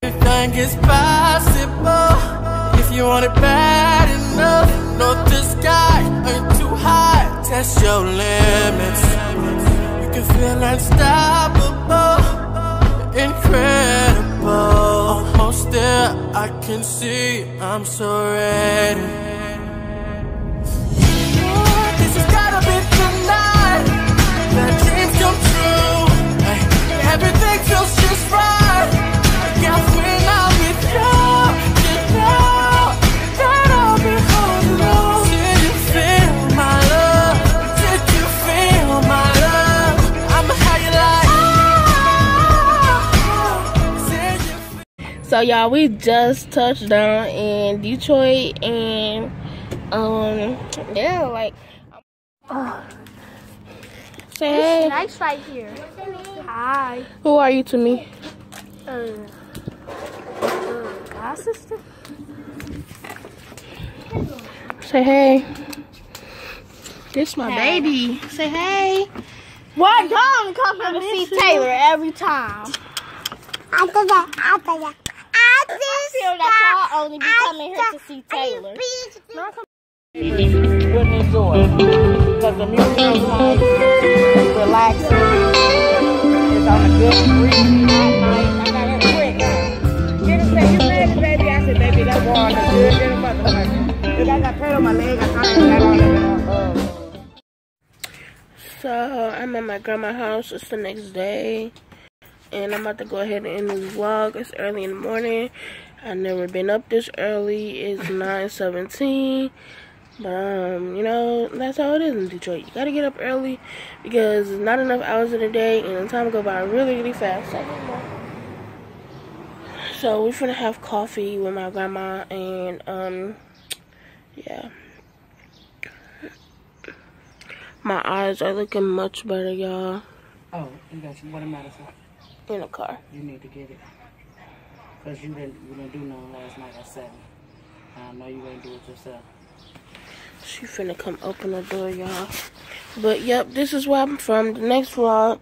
Everything is possible if you want it bad enough. No, the sky ain't too high. Test your limits. You can feel unstoppable, incredible. Oh, Almost there, I can see. I'm so ready. This has gotta be tonight. That dreams come true. Everything feels just right. So y'all, we just touched down in Detroit, and um, yeah, like, uh, say hey. nice right here. Hi. Who are you to me? Uh, uh, God, sister. Say hey. This my baby. Say hey. Why don't come here to see Taylor every time? I feel that y'all only be coming here to see Taylor. Good enjoy. Because the music is nice, it's relaxing, it's on a good breezy hot night. I got it quick now. Get it, say, you ready, baby? I said, baby, that water is good. Get it, motherfucker. Look, I got paint on my leg. I thought I got all of it on. Uh, So I'm at my grandma's house. It's the next day, and I'm about to go ahead and end this vlog. It's early in the morning. I've never been up this early. It's 9:17. But um, you know, that's how it is in Detroit. You gotta get up early because there's not enough hours in the day and the time go by really, really fast. So we're gonna have coffee with my grandma and um yeah. My eyes are looking much better, y'all. oh, you got some water medicine. In the car. You need to get it. Because you didn't, you didn't do none last night at 7. I know you ain't do it yourself. She finna come open the door, y'all. But yep, this is where I'm from. The next vlog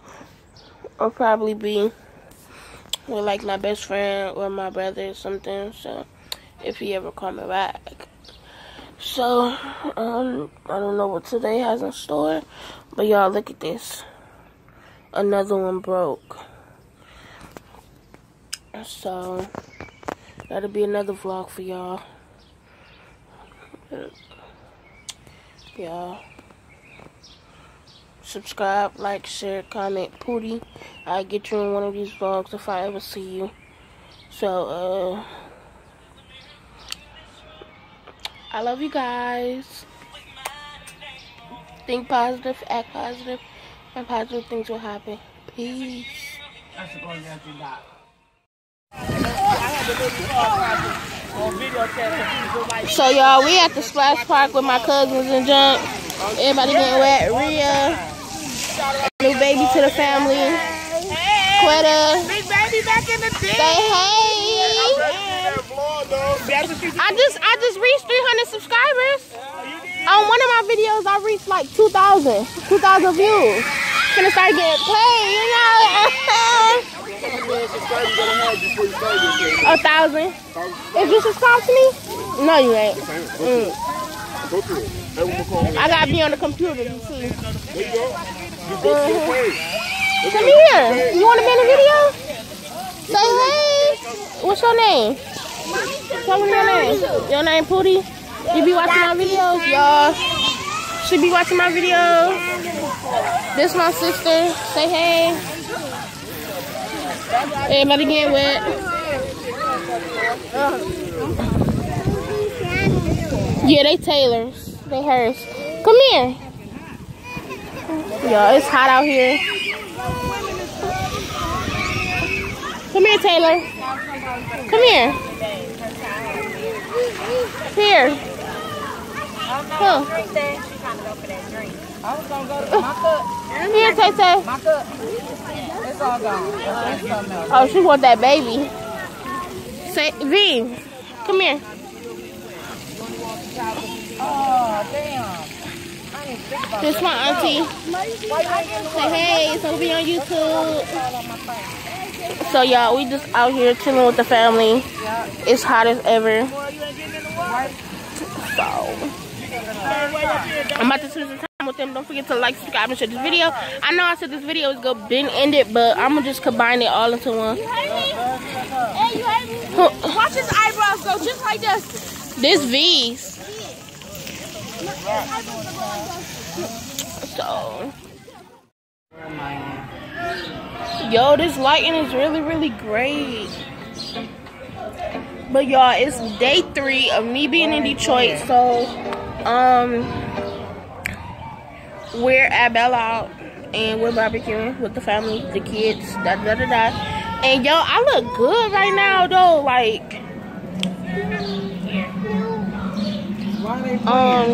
will probably be with like my best friend or my brother or something. So if he ever call me back. So um I don't know what today has in store. But y'all look at this. Another one broke. So that'll be another vlog for y'all. y'all. Subscribe, like, share, comment, Pootie. I'll get you in one of these vlogs if I ever see you. So, uh, I love you guys. Think positive, act positive, and positive things will happen. Peace. That's the one that you got. I had to look on video chat. So, y'all, we at the splash park with my cousins and junk. Everybody getting wet. Rhea, new baby to the family. Quetta, Big baby back in the say day. hey. That's I just I just reached 300 subscribers. On one of my videos, I reached like 2,000, 2,000 views. Gonna start getting paid, you know. A thousand. If you subscribe to me? No, you ain't. Mm. I gotta be on the computer, you see. Page. Come here. You wanna be in the video? Say hey. What's your name? Tell me your name. Your name Pootie? You be watching my videos? Y'all. She be watching my videos. This my sister. Say hey. Everybody get wet. Yeah, they Taylor's. They hers. Come here. Yo, it's hot out here. Come here, Taylor. Come here. Here. Huh. I was gonna go to my cup. Here, Tay. My cup. It's all gone. Oh, she want that baby. Say, V, come here. Oh, damn. This my auntie. Say hey, it's YouTube. that on phone. So y'all, we just out here chilling with the family. It's hot as ever. So I'm about to spend some time with them. Don't forget to like, subscribe, and share this video. I know I said this video is gonna been ended, but I'm gonna just combine it all into one. You heard me? Hey, you heard me? Watch his eyebrows go just like this. This V's. So. Yo, this lighting is really, really great. But y'all, it's day three of me being in Detroit. So, um, we're at Belle Isle and we're barbecuing with the family, the kids, da da da da. And yo, I look good right now though. Like, um,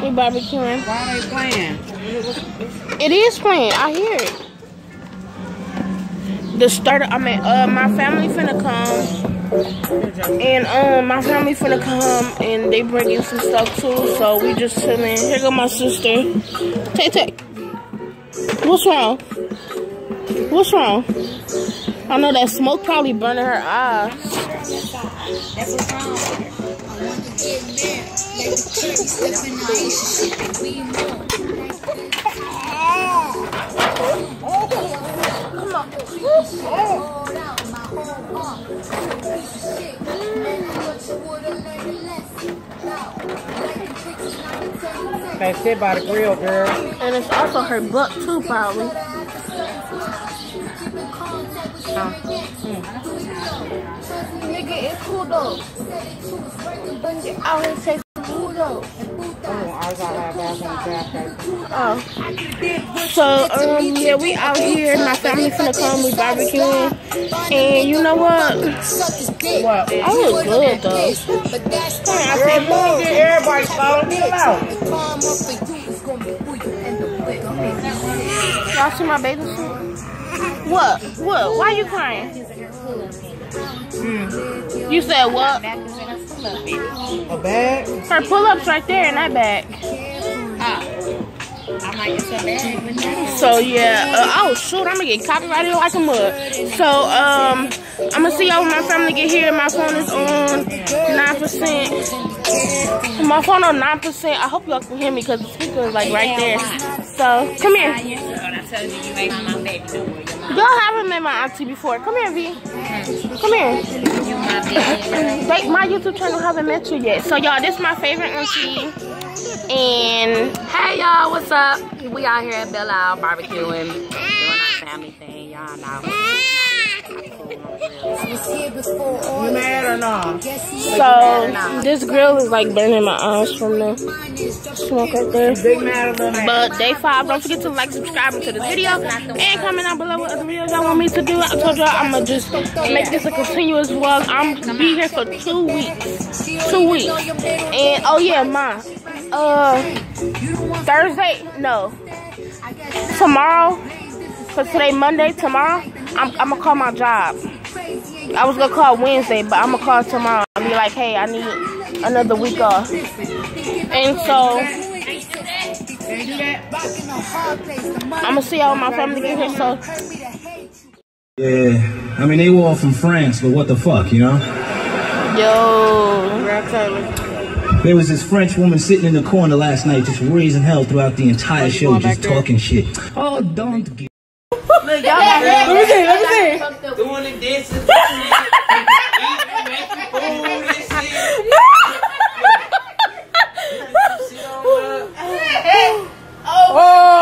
we barbecuing. Why are they playing? It is playing. I hear it. The starter. I mean, uh, my family finna come, and um, my family finna come, and they bring in some stuff too. So we just chilling. Here go my sister. Tay Tay. What's wrong? What's wrong? I know that smoke probably burning her eyes. They sit by the grill, girl. And it's also her butt too, probably. Nigga, it's cool though. I would say food though. Oh, I. Oh. So, um, yeah, we out here. My family finna come. We barbecuing. And you know what? What? I look good, though. Girl, you don't get everybody following out. Y'all see my bathing suit? What? What? Why are you crying? You said what? A bag? Her pull-ups right there in that bag. So yeah, uh, oh shoot, I'm gonna get copyrighted like a mud. So um, I'm gonna see y'all when my family get here. My phone is on nine percent. My phone on nine percent. I hope y'all can hear me because the speaker is like right there. So come here. Y'all haven't met my auntie before. Come here, V. Come here. They, my YouTube channel haven't met you yet. So y'all, this is my favorite auntie. And Hey y'all, what's up? We out here at Belle Isle barbecuing, family thing. Y'all know. You mad or not? so this grill is like burning my eyes from the smoke right there. Big mad or little mad? But day five, don't forget to like, subscribe to this video, and comment down below what other videos y'all want me to do. I told y'all I'm gonna just make this a continuous vlog. I'm gonna be here for two weeks, two weeks. And oh yeah, ma, uh, Thursday, no, tomorrow, cause today Monday, tomorrow, I'm, I'm gonna call my job. I was gonna call Wednesday, but I'm gonna call tomorrow and be like, hey, I need another week off. And so. I'm gonna see how my family get here. So Yeah, I mean they were all from France, but what the fuck, you know? yo, Grab Taylor. There was this French woman sitting in the corner last night, just raising hell throughout the entire show, just talking shit. Oh, don't. G- Let me see, let me see. doing the dishes, eating, making food and shit. Oh,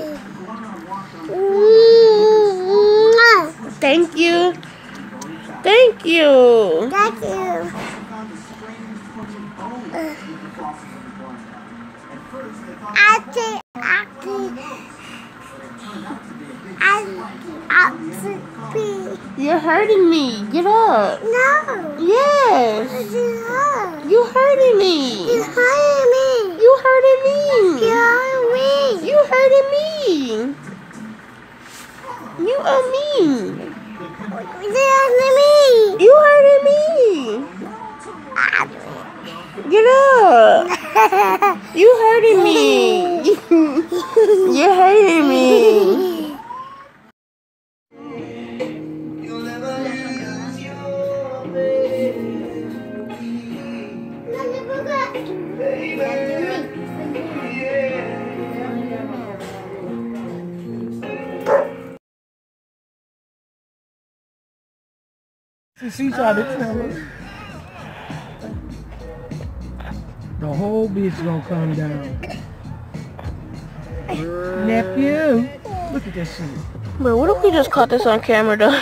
Thank you. Thank you. Thank you. Auntie, auntie, auntie, You're hurting me. Get up. no, Yes. you You hurting me. You're hurting me. You hurting me. You hurting me. You hurting me. You are mean. You hurting me. You hurting me. Get up. You hurting me. You're hurting me. She tried to tell us. The whole bitch gonna come down. Nephew, look at that shit. Bro, what if we just caught this on camera though?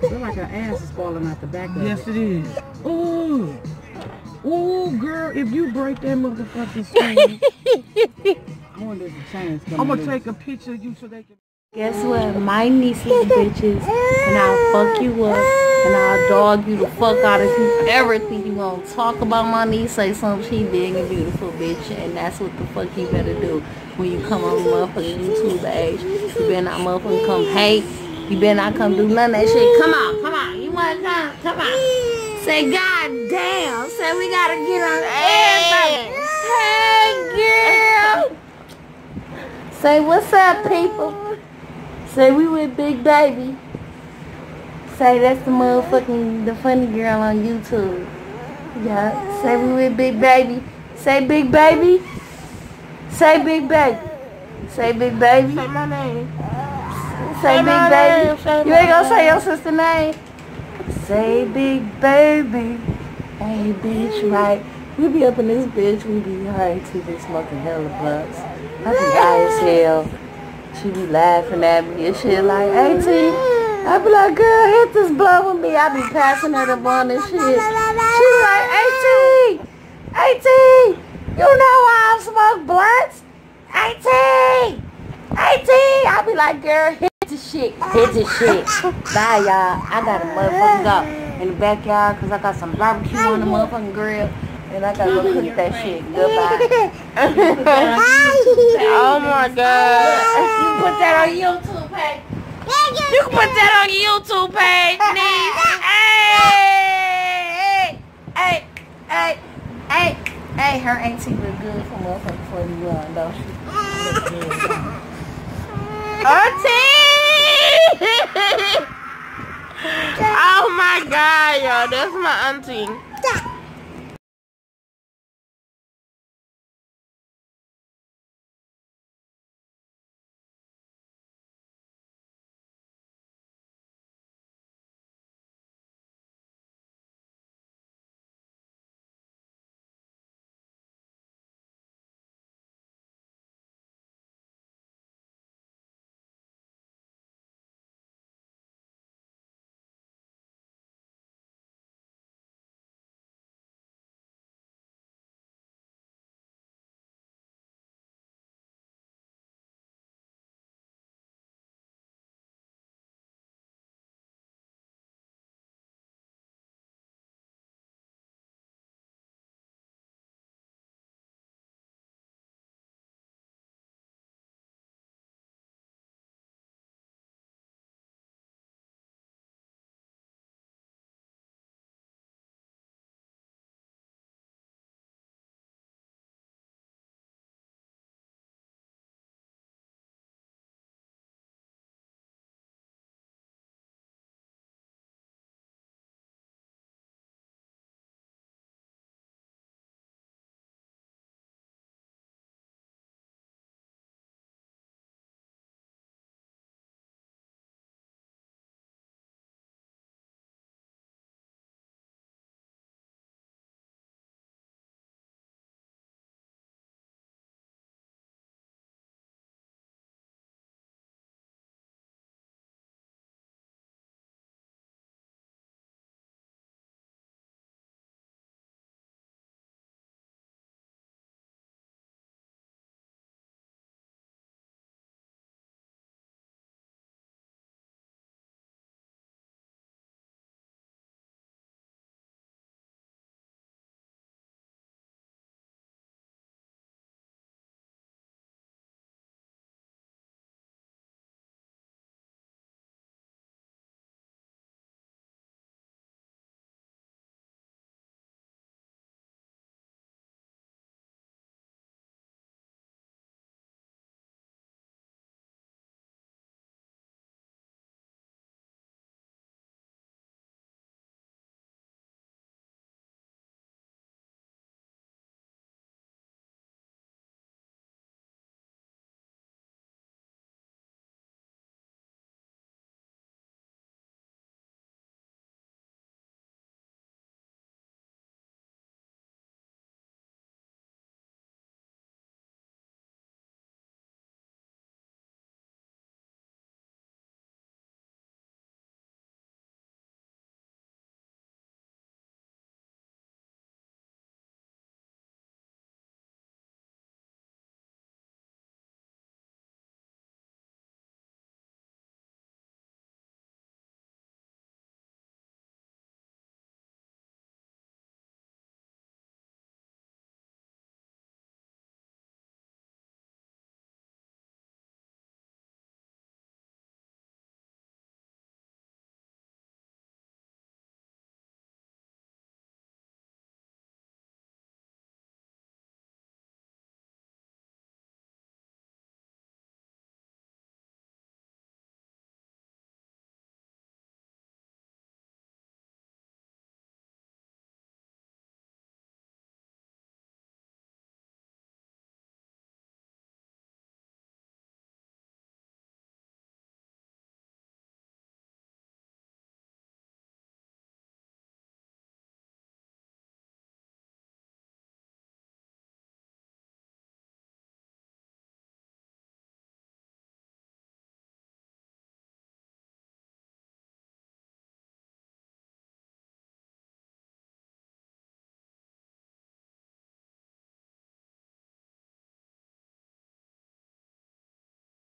Feel like her ass is falling out the back of Yes, it is. Ooh, ooh, girl, if you break that motherfucking screen. I wonder if the chain's coming I'm gonna loose. take a picture of you so they can. Guess what? My niece nieces bitches, and I'll fuck you up, and I'll dog you the fuck out if you ever think you gonna talk about my niece, say something she big and beautiful, bitch, and that's what the fuck you better do when you come on motherfucking YouTube age. You better not motherfucking come hate. You better not come do none of that shit. Come on, come on. You wanna come? Come on. Say, God damn. Say, we gotta get on everybody. Hey, girl. Say, what's up, people? Say we with Big Baby. Say that's the motherfucking the funny girl on YouTube. Yeah. Say we with Big Baby. Say Big Baby. Say Big Baby. Say Big Baby. Say my name. Say Big Baby. name, say You ain't gonna say your sister name. Say Big Baby. Hey bitch, right? We be up in this bitch, we be high to be smoking hella blunts. I be high as hell. She be laughing at me and shit like, hey T. I be like, girl, hit this blunt with me. I be passing her the blunt and shit. She be like, hey T. Hey T. You know I smoke blunts? Hey T. Hey T. I be like, girl, hit the shit. Hit the shit. Bye y'all. I gotta motherfucking go in the backyard because I got some barbecue on the motherfucking grill. And I gotta go cook that shit. Goodbye. Oh my god. You put that on YouTube page. You can put that on YouTube page, niece. Hey, hey, hey, hey, hey. Her auntie look good for motherfucking 41, don't she? Look. Auntie! oh my god, y'all. That's my auntie.